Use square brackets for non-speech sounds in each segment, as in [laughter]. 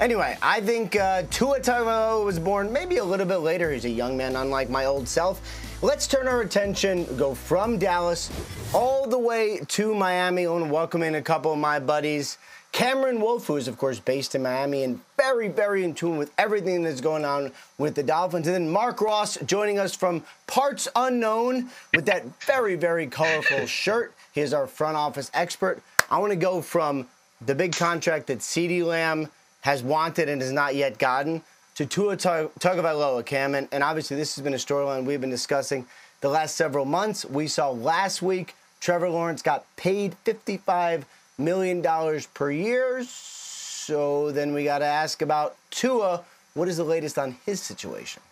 Anyway, I think uh, Tua Tagovailoa was born maybe a little bit later. He's a young man, unlike my old self. Let's turn our attention, go from Dallas all the way to Miami. I want to welcome in a couple of my buddies. Cameron Wolfe, who is, of course, based in Miami and very, very in tune with everything that's going on with the Dolphins. And then Marc Ross joining us from Parts Unknown with that very, very colorful [laughs] shirt. He is our front office expert. I want to go from the big contract that CeeDee Lamb has wanted and has not yet gotten to Tua Tagovailoa, Cam. And, and obviously, this has been a storyline we've been discussing the last several months. We saw last week Trevor Lawrence got paid 55 million dollars per year. So then we got to ask about Tua. What is the latest on his situation?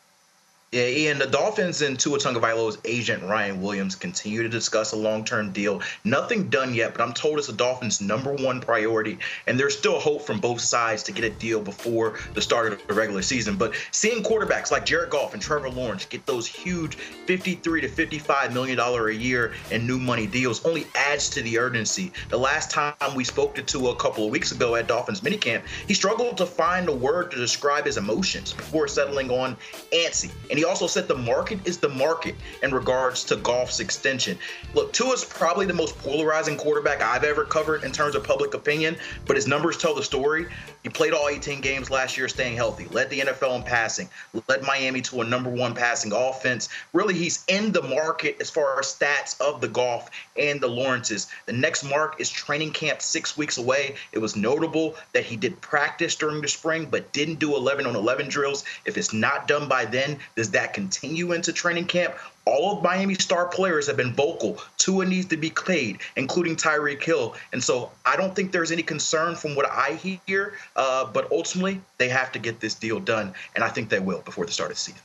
Yeah, Ian, the Dolphins and Tua Tagovailoa's agent Ryan Williams continue to discuss a long-term deal. Nothing done yet, but I'm told it's the Dolphins' number one priority, and there's still hope from both sides to get a deal before the start of the regular season. But seeing quarterbacks like Jared Goff and Trevor Lawrence get those huge 53 to 55 million dollar a year in new money deals only adds to the urgency. The last time we spoke to Tua a couple of weeks ago at Dolphins minicamp, he struggled to find a word to describe his emotions before settling on antsy. And and he also said the market is the market in regards to Goff's extension. Look, Tua's probably the most polarizing quarterback I've ever covered in terms of public opinion, but his numbers tell the story. He played all 18 games last year staying healthy, led the NFL in passing, led Miami to a number one passing offense. Really, he's in the market as far as stats of the golf and the Lawrences. The next mark is training camp six weeks away. It was notable that he did practice during the spring, but didn't do 11 on 11 drills. If it's not done by then, this does that continue into training camp? All of Miami star players have been vocal. Tua needs to be played, including Tyreek Hill. And so I don't think there's any concern from what I hear, uh, but ultimately they have to get this deal done. And I think they will before the start of the season.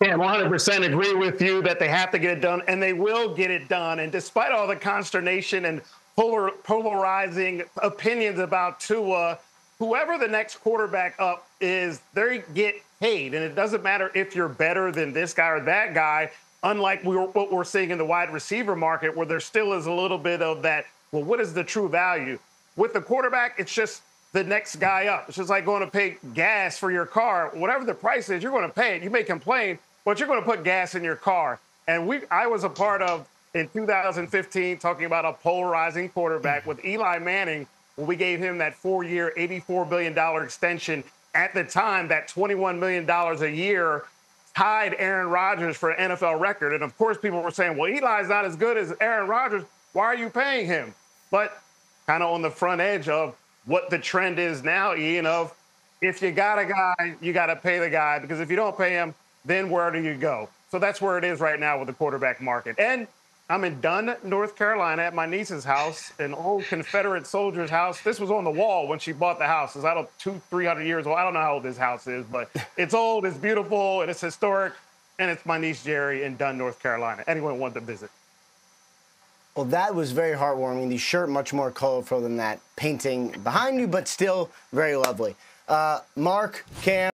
Yeah, 100% agree with you that they have to get it done, and they will get it done. And despite all the consternation and polar, polarizing opinions about Tua, whoever the next quarterback up is, they get paid. And it doesn't matter if you're better than this guy or that guy, unlike we what we're seeing in the wide receiver market, where there still is a little bit of that, well, what is the true value? With the quarterback, it's just the next guy up. It's just like going to pay gas for your car. Whatever the price is, you're going to pay it. You may complain, but you're going to put gas in your car. And we, I was a part of in 2015 talking about a polarizing quarterback with Eli Manning when we gave him that four-year, $84 billion extension at the time, that $21 million a year tied Aaron Rodgers for an NFL record. And of course, people were saying, well, Eli's not as good as Aaron Rodgers. Why are you paying him? But kind of on the front edge of what the trend is now, Ian, of if you got a guy, you got to pay the guy because if you don't pay him, then where do you go? So that's where it is right now with the quarterback market. And I'm in Dunn, North Carolina, at my niece's house, an old Confederate soldier's house. This was on the wall when she bought the house. It's out two, three hundred years old. I don't know how old this house is, but [laughs] it's old, it's beautiful, and it's historic. And it's my niece Jerry in Dunn, North Carolina. Anyone want to visit? Well, that was very heartwarming. The shirt much more colorful than that painting behind you, but still very lovely. Uh, Marc, Cam.